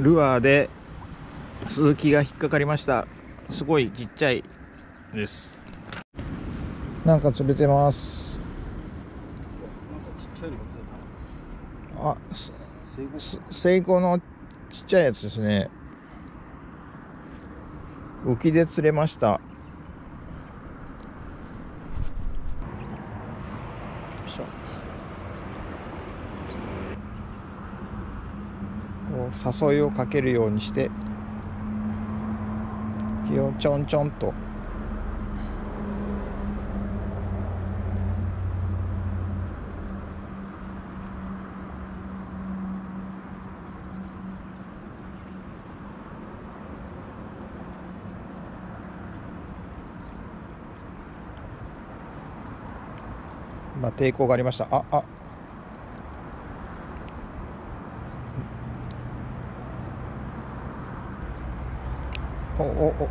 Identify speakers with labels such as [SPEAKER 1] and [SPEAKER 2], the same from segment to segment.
[SPEAKER 1] ルアーで鈴木が引っかかりました。すごいちっちゃいです。なんか釣れてます。あセイコのちっちゃいやつですね。浮きで釣れましたこう誘いをかけるようにして気をちょんちょんとまあ抵抗がありました。ああ。おおお。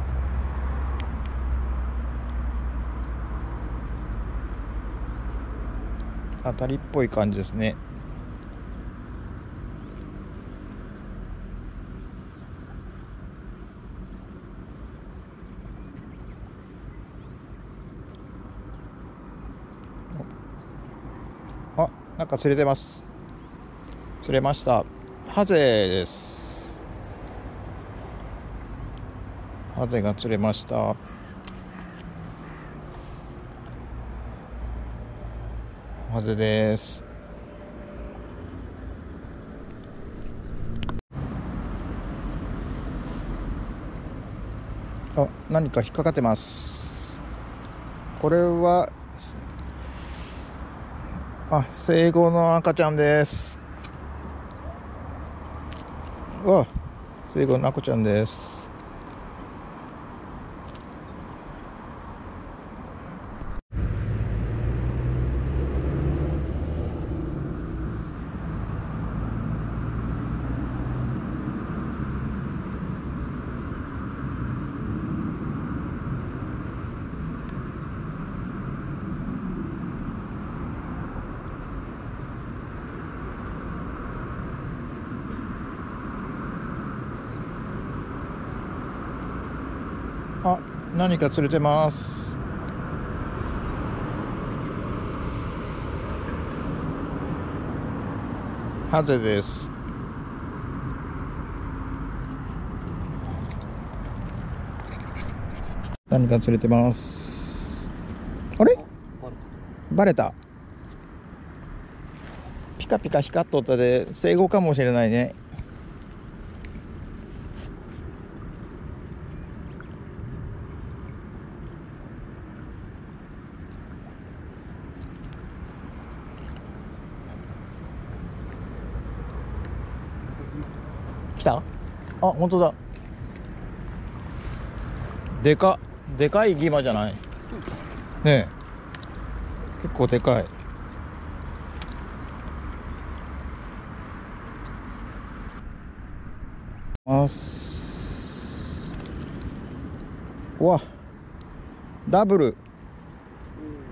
[SPEAKER 1] 当たりっぽい感じですね。あなんか釣れてます。釣れました。ハゼです。ハゼが釣れました。ハゼです。あ何か引っかかってます。これはあ生後の赤ちゃんです。わ生後の赤ちゃんです。あ何か釣れてます。ハゼです。何か釣れてます。あれ？バレた。ピカピカ光っとったで生後かもしれないね。来た？あ本当だ。でかでかいギマじゃない？ねえ。結構でかい。ます。うわ。ダブル。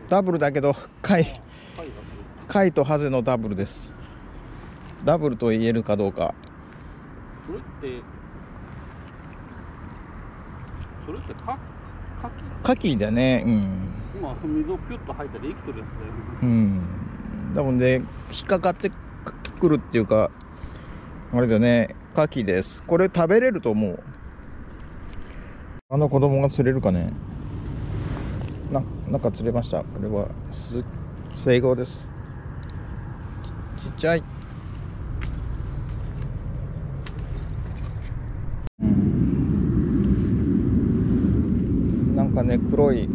[SPEAKER 1] ダブルだけど貝。貝とハゼのダブルです。ダブルと言えるかどうか
[SPEAKER 2] それってそれってかかき？
[SPEAKER 1] カキだね。うん。
[SPEAKER 2] 今水をピュッと吐いたら生きてるやつだよね。
[SPEAKER 1] うん。だもんね引っかかってくるっていうかあれだね。カキです。これ食べれると思う。あの子供が釣れるかね。ななんか釣れました。これはす生後です。ちっちゃいなんかね黒い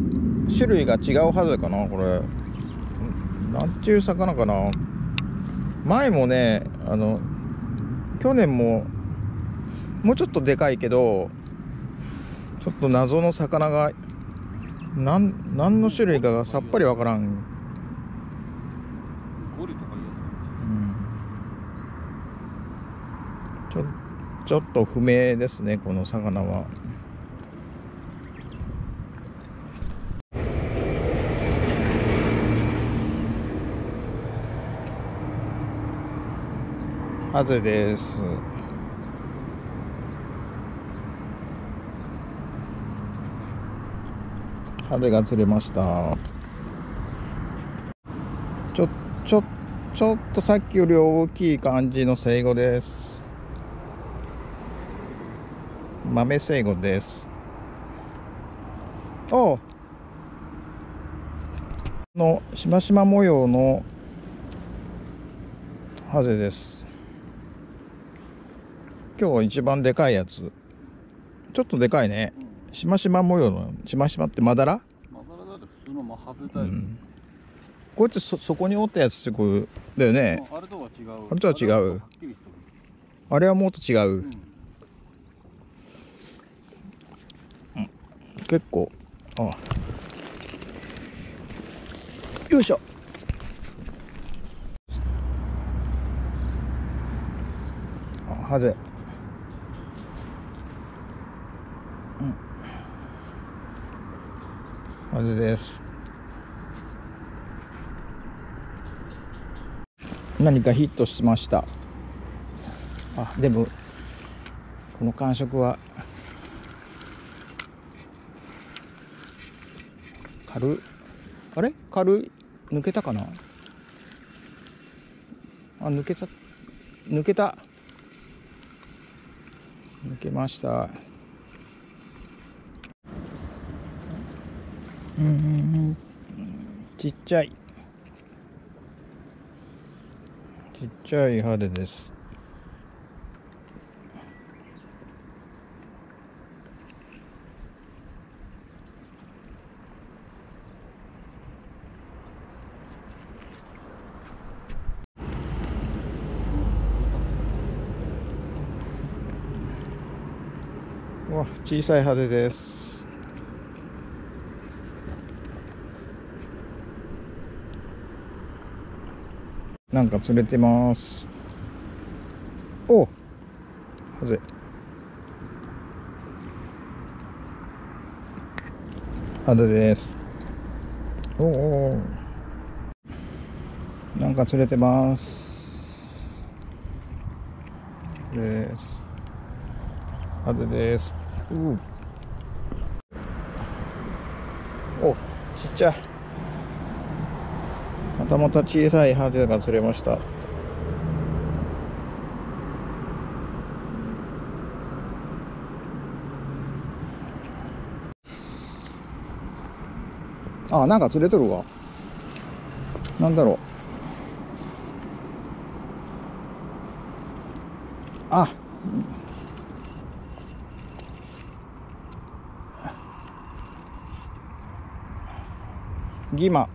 [SPEAKER 1] 種類が違うはずかなこれ。なんていう魚かな。前もねあの去年ももうちょっとでかいけどちょっと謎の魚がなん何の種類かがさっぱりわからん、ちょっと不明ですねこの魚は。ハゼです？ハゼが釣れました。ちょ、ちょ、ちょっとさっきより大きい感じの生後です。豆生後です。おのしましま模様のハゼです今日一番でかいやつ。ちょっとでかいね。しましま模様のしましまってまだら、
[SPEAKER 2] まだらだって普通のマハゼ
[SPEAKER 1] う
[SPEAKER 2] だよ、
[SPEAKER 1] ん、こうやってそそこにおったやつってこうだよね。
[SPEAKER 2] あれとは違う。
[SPEAKER 1] あれとは違う。
[SPEAKER 2] あれは
[SPEAKER 1] もっと違う、
[SPEAKER 2] うん。
[SPEAKER 1] 結構。あ。よいしょ。あハゼうんハゼです。何かヒットしました。あでもこの感触は軽い？あれ？軽い？抜けたかな？あ抜けた抜けた。抜けました。うんちっちゃい。ちっちゃいハデです。わ小さいハデです。なんか釣れてます。おハゼハゼです。おおなんか釣れてます。です。ハゼです。うおちっちゃい。たまた小さいハゼが釣れました。あなんか釣れとるわ。なんだろう。あ。ギマ。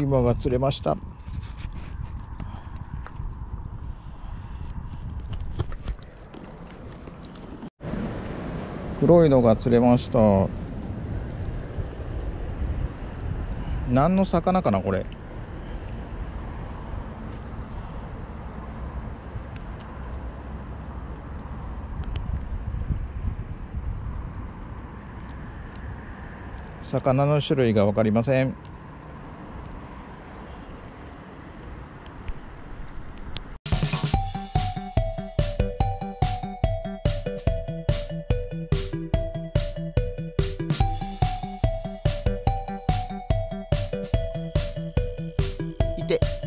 [SPEAKER 1] ギマが釣れました。黒いのが釣れました。何の魚かなこれ。魚の種類が分かりません。day.